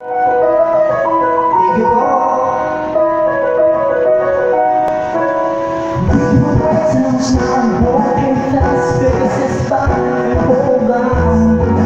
Sometimes walking fast faces back and forth.